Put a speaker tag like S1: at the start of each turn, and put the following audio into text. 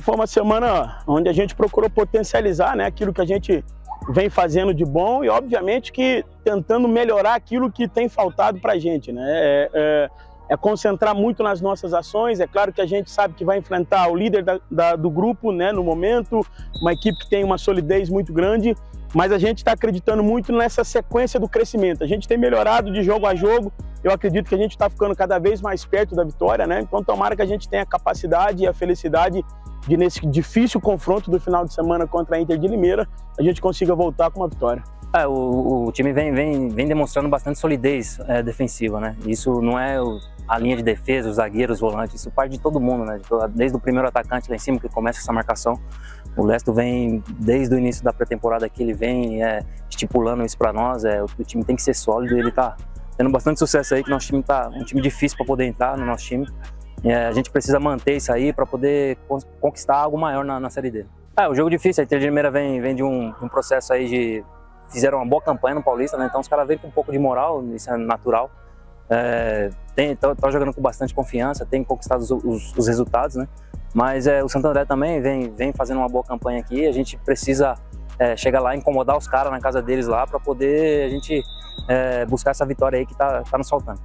S1: foi uma semana onde a gente procurou potencializar né, aquilo que a gente vem fazendo de bom e, obviamente, que tentando melhorar aquilo que tem faltado para a gente. Né? É, é, é, concentrar muito nas nossas ações. É claro que a gente sabe que vai enfrentar o líder da, da, do grupo né, no momento, uma equipe que tem uma solidez muito grande, mas a gente está acreditando muito nessa sequência do crescimento. A gente tem melhorado de jogo a jogo. Eu acredito que a gente está ficando cada vez mais perto da vitória, né? Então, tomara que a gente tenha a capacidade e a felicidade de, nesse difícil confronto do final de semana contra a Inter de Limeira, a gente consiga voltar com uma vitória.
S2: É, o, o, time vem, vem, vem demonstrando bastante solidez é, defensiva, né? Isso não é o, a linha de defesa, os zagueiros, os volantes, isso parte de todo mundo, né? Desde o primeiro atacante lá em cima que começa essa marcação. O Lesto vem, desde o início da pré-temporada que ele vem é, estipulando isso para nós, é, o, o, time tem que ser sólido ele tá tendo bastante sucesso aí, que nosso time tá um time difícil para poder entrar no nosso time. É, a gente precisa manter isso aí para poder conquistar algo maior na, na Série D. É, o jogo difícil, a Inter de Limeira vem, vem de um, um, processo aí de... Fizeram uma boa campanha no Paulista, né? Então os caras vêm com um pouco de moral, isso é natural. É, tá, jogando com bastante confiança, tem conquistado os, os, os resultados, né? Mas é, o Santo André também vem, vem fazendo uma boa campanha aqui. A gente precisa é, chegar lá, incomodar os caras na casa deles lá para poder a gente é, buscar essa vitória aí que tá, tá nos faltando.